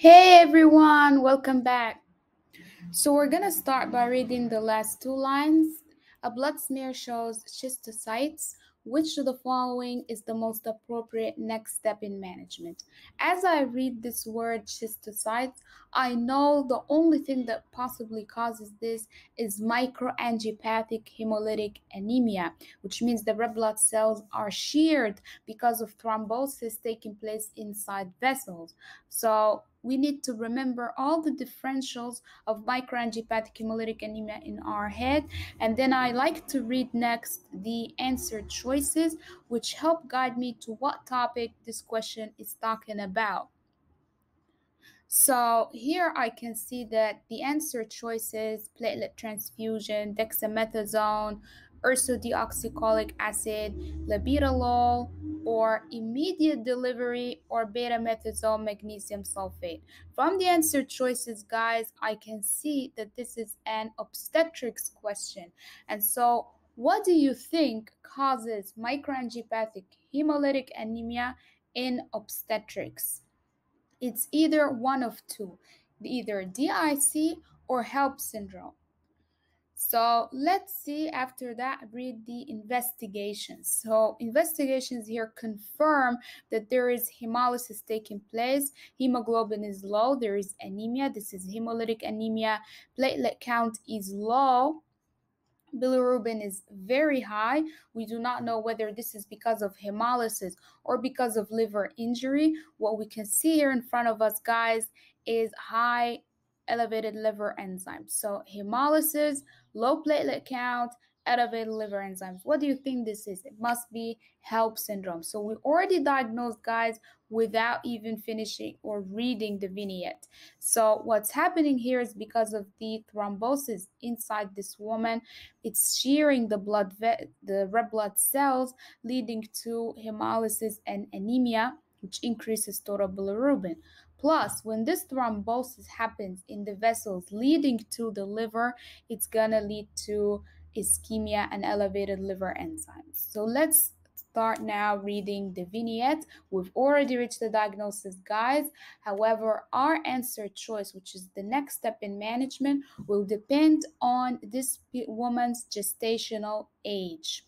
Hey everyone, welcome back. So we're gonna start by reading the last two lines. A blood smear shows schistocytes. Which of the following is the most appropriate next step in management? As I read this word schistocytes, I know the only thing that possibly causes this is microangiopathic hemolytic anemia, which means the red blood cells are sheared because of thrombosis taking place inside vessels. So we need to remember all the differentials of microangiopathic hemolytic anemia in our head. And then I like to read next the answer choices, which help guide me to what topic this question is talking about. So here I can see that the answer choices platelet transfusion, dexamethasone, ursodeoxycholic acid, labetalol, or immediate delivery or betamethasone magnesium sulfate. From the answer choices, guys, I can see that this is an obstetrics question. And so what do you think causes microangiopathic hemolytic anemia in obstetrics? It's either one of two, either DIC or HELLP syndrome. So let's see after that, read the investigations. So investigations here confirm that there is hemolysis taking place. Hemoglobin is low. There is anemia. This is hemolytic anemia. Platelet count is low. Bilirubin is very high. We do not know whether this is because of hemolysis or because of liver injury. What we can see here in front of us, guys, is high elevated liver enzymes. So hemolysis, low platelet count, elevated liver enzymes. What do you think this is? It must be HELLP syndrome. So we already diagnosed guys without even finishing or reading the vignette. So what's happening here is because of the thrombosis inside this woman, it's shearing the blood the red blood cells leading to hemolysis and anemia which increases total bilirubin. Plus, when this thrombosis happens in the vessels leading to the liver, it's gonna lead to ischemia and elevated liver enzymes. So let's start now reading the vignette. We've already reached the diagnosis, guys. However, our answer choice, which is the next step in management, will depend on this woman's gestational age.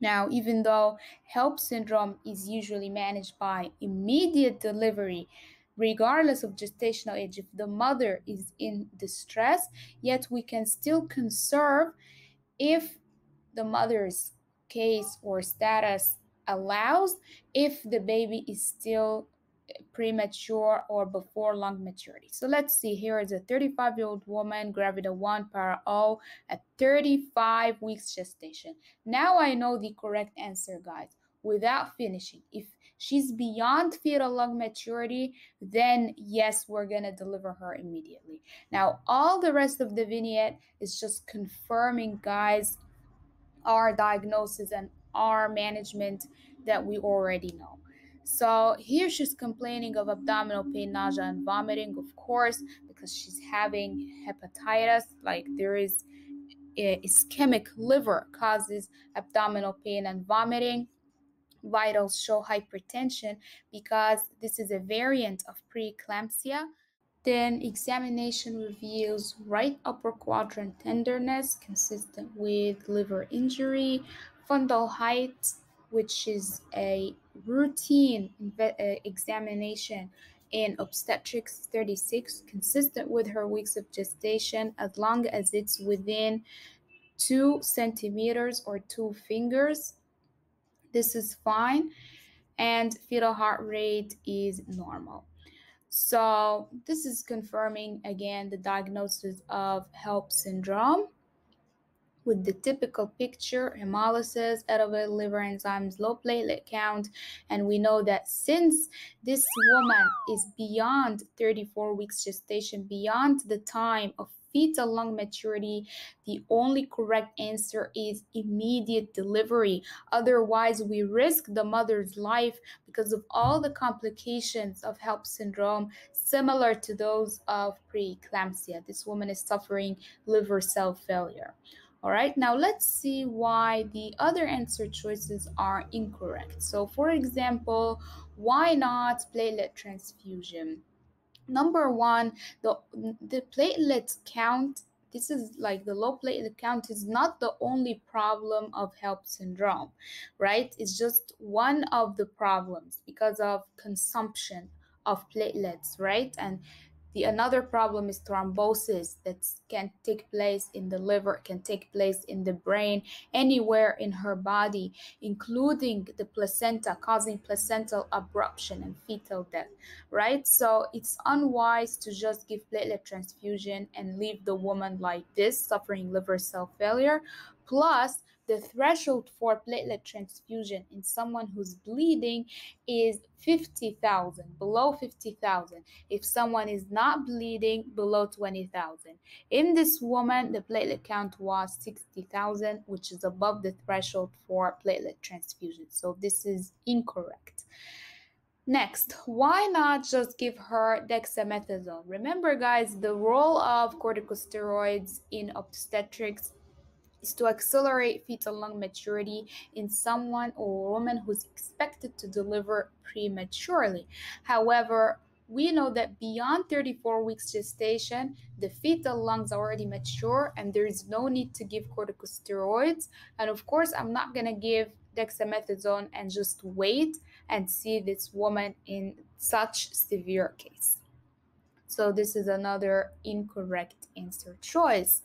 Now, even though HELLP syndrome is usually managed by immediate delivery, regardless of gestational age, if the mother is in distress, yet we can still conserve if the mother's case or status allows, if the baby is still eh, premature or before lung maturity. So let's see. Here is a 35 year old woman, gravida 1 para O, at 35 weeks gestation. Now I know the correct answer, guys, without finishing. If she's beyond fetal lung maturity, then yes, we're going to deliver her immediately. Now, all the rest of the vignette is just confirming, guys, our diagnosis and our management that we already know. So here she's complaining of abdominal pain, nausea, and vomiting, of course, because she's having hepatitis. Like there is eh, ischemic liver causes abdominal pain and vomiting. Vitals show hypertension because this is a variant of preeclampsia. Then examination reveals right upper quadrant tenderness consistent with liver injury, fundal height, which is a routine uh, examination in obstetrics 36, consistent with her weeks of gestation, as long as it's within two centimeters or two fingers. This is fine, and fetal heart rate is normal. So, this is confirming again the diagnosis of HELLP syndrome with the typical picture hemolysis, elevated liver enzymes, low platelet count. And we know that since this woman is beyond 34 weeks gestation, beyond the time of fetal lung maturity, the only correct answer is immediate delivery. Otherwise, we risk the mother's life because of all the complications of HELLP syndrome, similar to those of preeclampsia. This woman is suffering liver cell failure. All right, now let's see why the other answer choices are incorrect. So, for example, why not platelet transfusion? Number one the the platelet count this is like the low platelet count is not the only problem of HELLP syndrome right? It's just one of the problems because of consumption of platelets right? And the another problem is thrombosis that can take place in the liver, can take place in the brain, anywhere in her body, including the placenta, causing placental abruption and fetal death, right? So it's unwise to just give platelet transfusion and leave the woman like this, suffering liver cell failure. Plus, the threshold for platelet transfusion in someone who's bleeding is 50,000, below 50,000. If someone is not bleeding, below 20,000. In this woman, the platelet count was 60,000, which is above the threshold for platelet transfusion. So this is incorrect. Next, why not just give her dexamethasone? Remember, guys, the role of corticosteroids in obstetrics is to accelerate fetal lung maturity in someone or woman who's expected to deliver prematurely. However, we know that beyond 34 weeks gestation, the fetal lungs are already mature and there is no need to give corticosteroids. And of course, I'm not going to give dexamethasone and just wait and see this woman in such severe case. So this is another incorrect answer choice.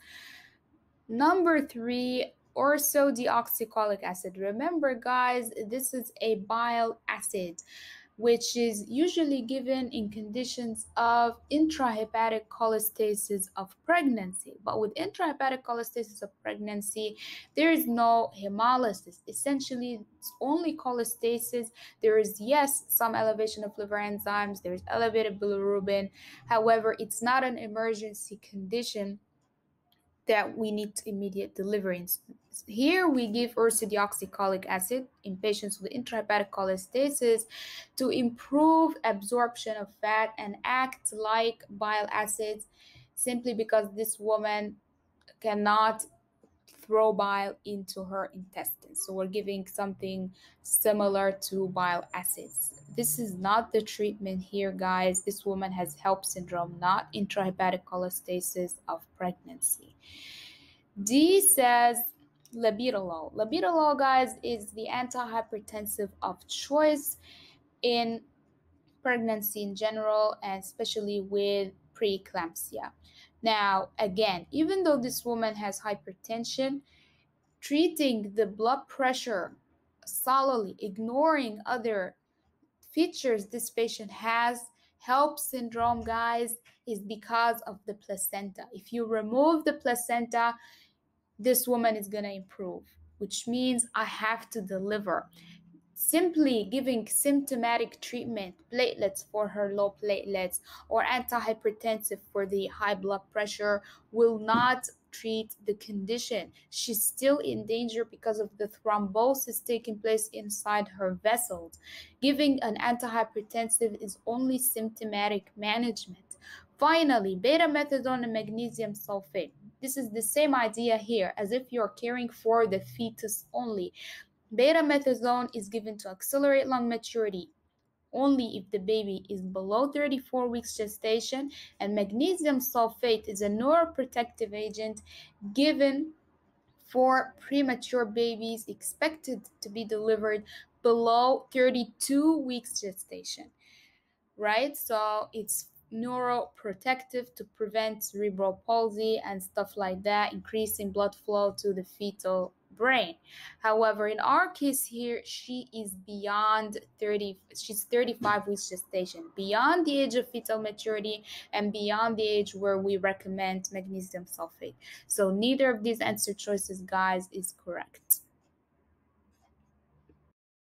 Number three, ursodeoxycholic acid. Remember, guys, this is a bile acid which is usually given in conditions of intrahepatic cholestasis of pregnancy. But with intrahepatic cholestasis of pregnancy, there is no hemolysis. Essentially, it's only cholestasis. There is, yes, some elevation of liver enzymes, there's elevated bilirubin. However, it's not an emergency condition that we need immediate delivery. Here we give ursodeoxycholic acid in patients with intrahepatic cholestasis to improve absorption of fat and act like bile acids simply because this woman cannot throw bile into her intestines. So we're giving something similar to bile acids. This is not the treatment here, guys. This woman has HELLP syndrome, not intrahepatic cholestasis of pregnancy. D says labetalol. Labetalol, guys, is the antihypertensive of choice in pregnancy in general, and especially with preeclampsia. Now, again, even though this woman has hypertension, treating the blood pressure solely, ignoring other features this patient has, HELLP syndrome, guys, is because of the placenta. If you remove the placenta, this woman is going to improve, which means I have to deliver. Simply giving symptomatic treatment, platelets for her low platelets, or antihypertensive for the high blood pressure, will not treat the condition. She's still in danger because of the thrombosis taking place inside her vessels. Giving an antihypertensive is only symptomatic management. Finally, betamethasone and magnesium sulfate. This is the same idea here as if you're caring for the fetus only. Betamethasone is given to accelerate lung maturity only if the baby is below 34 weeks gestation, and magnesium sulfate is a neuroprotective agent given for premature babies expected to be delivered below 32 weeks gestation. Right? So it's neuroprotective to prevent cerebral palsy and stuff like that, increasing blood flow to the fetal brain. However, in our case here, she is beyond 30, she's 35 weeks gestation, beyond the age of fetal maturity and beyond the age where we recommend magnesium sulfate. So neither of these answer choices, guys, is correct.